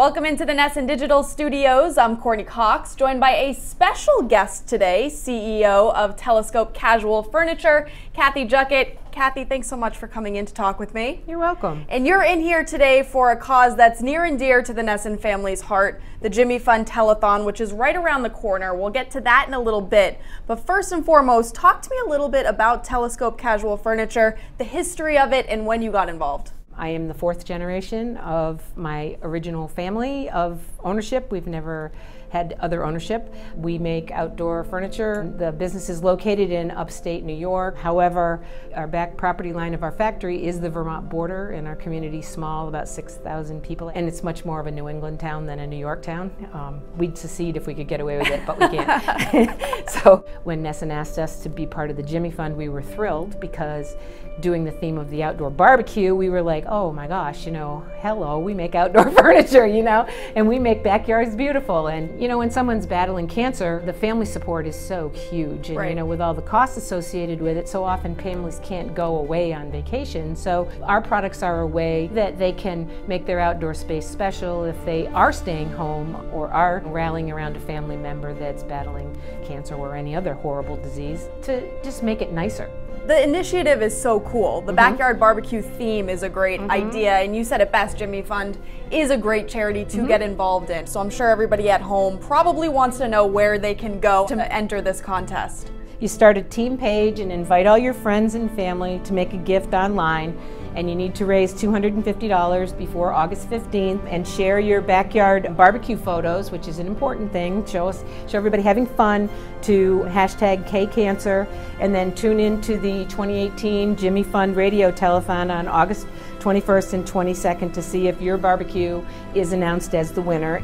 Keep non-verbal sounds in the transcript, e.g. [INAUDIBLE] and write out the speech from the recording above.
Welcome into the NESN Digital Studios. I'm Courtney Cox, joined by a special guest today, CEO of Telescope Casual Furniture, Kathy Juckett. Kathy, thanks so much for coming in to talk with me. You're welcome. And you're in here today for a cause that's near and dear to the NESN family's heart, the Jimmy Fund Telethon, which is right around the corner. We'll get to that in a little bit. But first and foremost, talk to me a little bit about Telescope Casual Furniture, the history of it, and when you got involved. I am the fourth generation of my original family of ownership. We've never had other ownership. We make outdoor furniture. The business is located in upstate New York. However, our back property line of our factory is the Vermont border, and our community small, about 6,000 people, and it's much more of a New England town than a New York town. Um, we'd secede if we could get away with it, but we can't. [LAUGHS] [LAUGHS] so when NESN asked us to be part of the Jimmy Fund, we were thrilled because doing the theme of the outdoor barbecue, we were like, oh my gosh, you know, hello, we make outdoor [LAUGHS] furniture, you know, and we make backyards beautiful. And you know, when someone's battling cancer, the family support is so huge. And, right. you know, with all the costs associated with it, so often families can't go away on vacation. So our products are a way that they can make their outdoor space special if they are staying home or are rallying around a family member that's battling cancer or any other horrible disease to just make it nicer. The initiative is so cool. The mm -hmm. backyard barbecue theme is a great mm -hmm. idea, and you said it best, Jimmy Fund is a great charity to mm -hmm. get involved in. So I'm sure everybody at home probably wants to know where they can go to enter this contest. You start a team page and invite all your friends and family to make a gift online and you need to raise $250 before August 15th and share your backyard barbecue photos, which is an important thing. Show us, show everybody having fun to hashtag KCancer and then tune in to the 2018 Jimmy Fund Radio Telethon on August 21st and 22nd to see if your barbecue is announced as the winner.